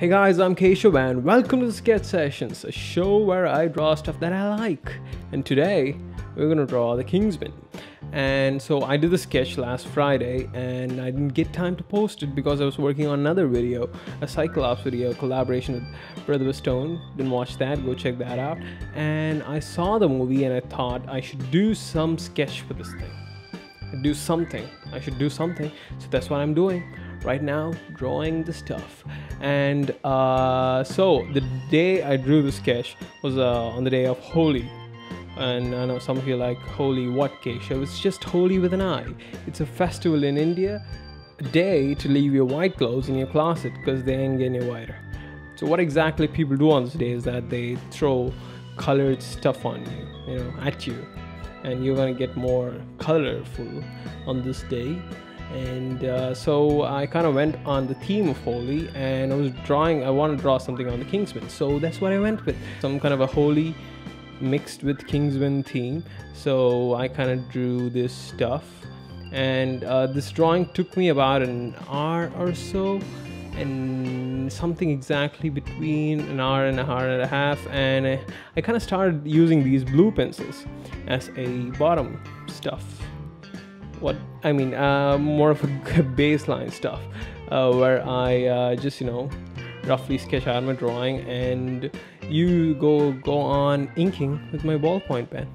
Hey guys, I'm Keshav and welcome to the Sketch Sessions, a show where I draw stuff that I like. And today, we're gonna draw the Kingsman. And so I did the sketch last Friday and I didn't get time to post it because I was working on another video, a Cyclops video, collaboration with Brother Stone. Didn't watch that, go check that out. And I saw the movie and I thought I should do some sketch for this thing. Do something. I should do something. So that's what I'm doing right now drawing the stuff. And uh, so the day i drew the sketch was uh, on the day of Holi. And i know some of you like holy what Keshav it's just Holi with an i. It's a festival in india a day to leave your white clothes in your closet because they ain't getting whiter. So what exactly people do on this day is that they throw colored stuff on you you know at you. And you're gonna get more colorful on this day and uh, so I kind of went on the theme of Holi and I was drawing I want to draw something on the Kingsman. So that's what I went with some kind of a Holi mixed with Kingsman theme. So I kind of drew this stuff and uh, this drawing took me about an hour or so and something exactly between an hour and an hour and a half and I, I kind of started using these blue pencils as a bottom stuff what I mean, uh, more of a baseline stuff uh, where I uh, just you know roughly sketch out my drawing and you go go on inking with my ballpoint pen.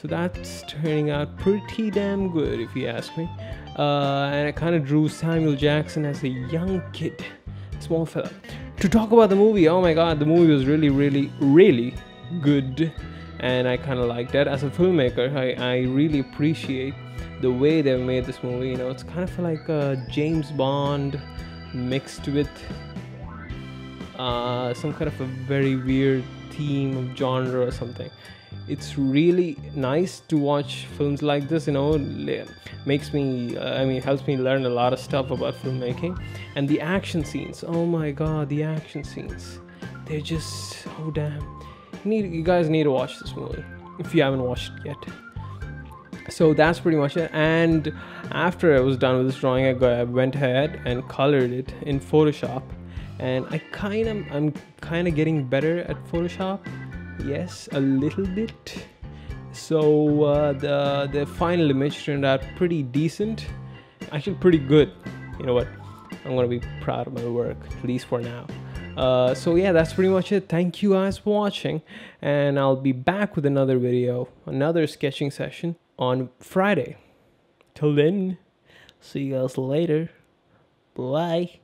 So that's turning out pretty damn good if you ask me. Uh, and I kind of drew Samuel Jackson as a young kid, small fella. To talk about the movie, oh my god, the movie was really, really, really good, and I kind of liked that. As a filmmaker, I, I really appreciate the way they've made this movie. You know, it's kind of like a James Bond mixed with uh, some kind of a very weird theme of genre or something. It's really nice to watch films like this. You know, makes me. Uh, I mean, helps me learn a lot of stuff about filmmaking. And the action scenes. Oh my god, the action scenes. They're just oh damn. Need you guys need to watch this movie if you haven't watched it yet. So that's pretty much it. And after i was done with this drawing i, went ahead and colored it in photoshop. And i kind of i'm kind of getting better at photoshop. Yes a little bit. So uh, the the final image turned out pretty decent. Actually pretty good. You know what? I'm gonna be proud of my work at least for now uh, so yeah that's pretty much it thank you guys for watching and i'll be back with another video another sketching session on Friday. Till then, see you guys later. Bye.